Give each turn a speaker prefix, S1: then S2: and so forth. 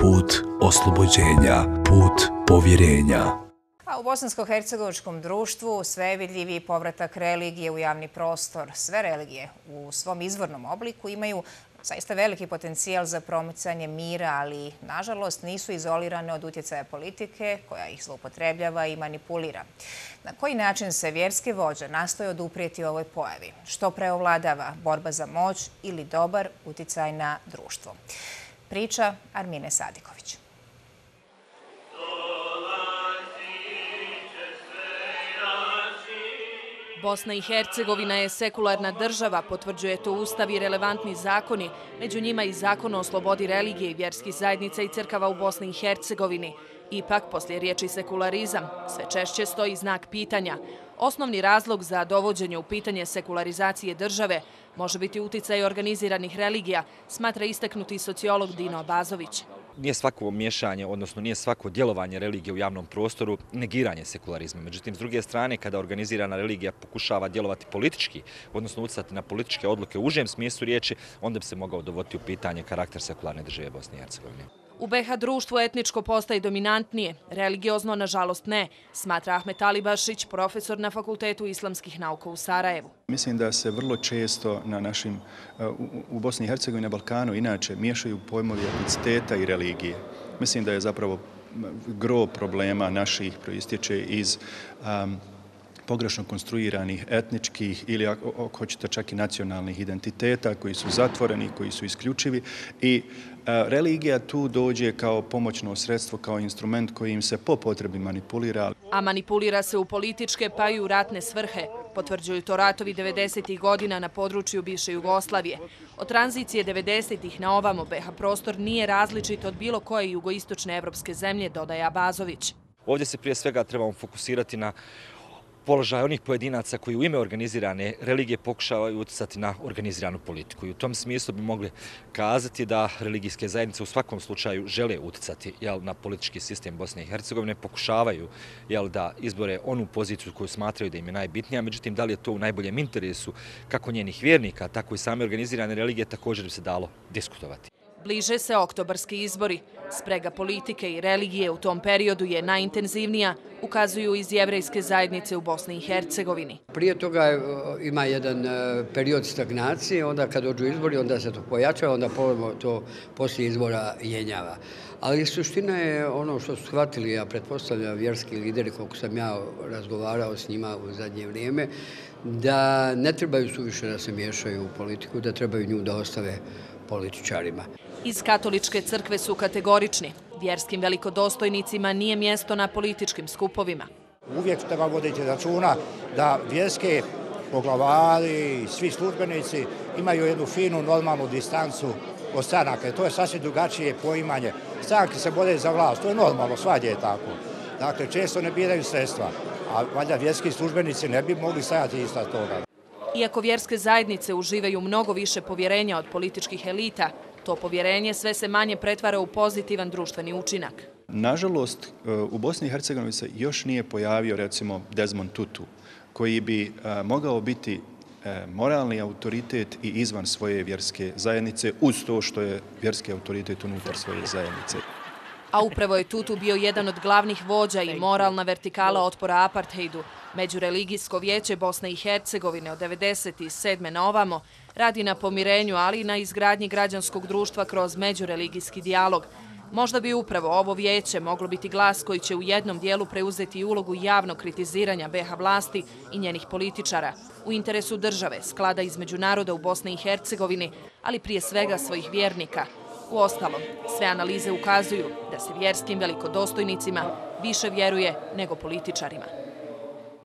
S1: put oslobođenja, put povjerenja.
S2: A u bosansko-hercegovičkom društvu sve je vidljivi povratak religije u javni prostor. Sve religije u svom izvornom obliku imaju zaista veliki potencijal za promicanje mira, ali nažalost nisu izolirane od utjecaja politike koja ih zloupotrebljava i manipulira. Na koji način se vjerske vođe nastoje oduprijeti ovoj pojavi? Što preovladava borba za moć ili dobar utjecaj na društvo? Priča Armine Sadiković.
S3: Bosna i Hercegovina je sekularna država, potvrđuje to ustav i relevantni zakoni, među njima i zakon o slobodi religije i vjerskih zajednica i crkava u Bosni i Hercegovini. Ipak, poslije riječi sekularizam, sve češće stoji znak pitanja. Osnovni razlog za dovođenje u pitanje sekularizacije države može biti uticaj organiziranih religija, smatra istaknuti sociolog Dino Bazović
S4: nije svako miješanje, odnosno nije svako djelovanje religije u javnom prostoru negiranje sekularizma. Međutim, s druge strane, kada organizirana religija pokušava djelovati politički, odnosno ucati na političke odluke u užem smislu riječi, onda bi se mogao dovoditi u pitanje karakter sekularne države Bosne i Hercegovine.
S3: U BH društvo etničko postaje dominantnije, religiozno nažalost ne, smatra Ahmet Alibašić, profesor na Fakultetu islamskih nauka u Sarajevu.
S5: Mislim da se vrlo često na našim, uh, u Bosni i Hercegovini na Balkanu inače miješaju pojmovi etniciteta i religije. Mislim da je zapravo gro problema naših proistječe iz um, pogrešno konstruiranih etničkih ili ako hoćete čak i nacionalnih identiteta koji su zatvoreni, koji su isključivi i religija tu dođe kao pomoćno sredstvo, kao instrument koji im se po potrebi manipulira.
S3: A manipulira se u političke pa i u ratne svrhe, potvrđuju to ratovi 90. godina na području bivše Jugoslavije. Od tranzicije 90. na ovamo BH prostor nije različit od bilo koje jugoistočne evropske zemlje, dodaja Bazović.
S4: Ovdje se prije svega trebamo fokusirati na položaj onih pojedinaca koji u ime organizirane religije pokušavaju utjecati na organiziranu politiku. I u tom smislu bi mogli kazati da religijske zajednice u svakom slučaju žele utjecati na politički sistem Bosne i Hercegovine, pokušavaju jel, da izbore onu poziciju koju smatraju da im je najbitnija, međutim da li je to u najboljem interesu kako njenih vjernika, tako i same organizirane religije također bi se dalo diskutovati.
S3: Bliže se oktobarski izbori. Sprega politike i religije u tom periodu je najintenzivnija, ukazuju iz jevrejske zajednice u Bosni i Hercegovini.
S6: Prije toga e, ima jedan e, period stagnacije, onda kad dođu izbori, onda se to pojačava, onda povrlo to poslije izbora jenjava. Ali suština je ono što su shvatili, ja pretpostavljam, vjerski lideri, koliko sam ja razgovarao s njima u zadnje vrijeme, da ne trebaju suviše da se miješaju u politiku, da trebaju nju da ostave političarima.
S3: Iz katoličke crkve su kategorični. Vjerskim velikodostojnicima nije mjesto na političkim skupovima.
S7: Uvijek treba voditi računa da vjerske poglavari i svi službenici imaju jednu finu, normalnu distancu od stranaka. To je sasvim drugačije poimanje. Stranke se bode za vlast, to je normalno, svađe je tako. Dakle, često ne biraju sredstva, a valjda vjerski službenici ne bi mogli stajati isto toga.
S3: Iako vjerske zajednice uživaju mnogo više povjerenja od političkih elita, to povjerenje sve se manje pretvara u pozitivan društveni učinak.
S5: Nažalost, e, u Bosni i Hercegovini se još nije pojavio, recimo, Desmond Tutu, koji bi e, mogao biti e, moralni autoritet i izvan svoje vjerske zajednice, uz to što je vjerski autoritet unutar svoje zajednice.
S3: A upravo je Tutu bio jedan od glavnih vođa i moralna vertikala otpora apartheidu. Međureligijsko vijeće Bosne i Hercegovine od 1997. na ovamo radi na pomirenju, ali i na izgradnji građanskog društva kroz međureligijski dialog. Možda bi upravo ovo vijeće moglo biti glas koji će u jednom dijelu preuzeti ulogu javnog kritiziranja BH vlasti i njenih političara u interesu države, sklada između naroda u Bosni i Hercegovini, ali prije svega svojih vjernika. U ostalom, sve analize ukazuju da se vjerskim velikodostojnicima više vjeruje nego političarima.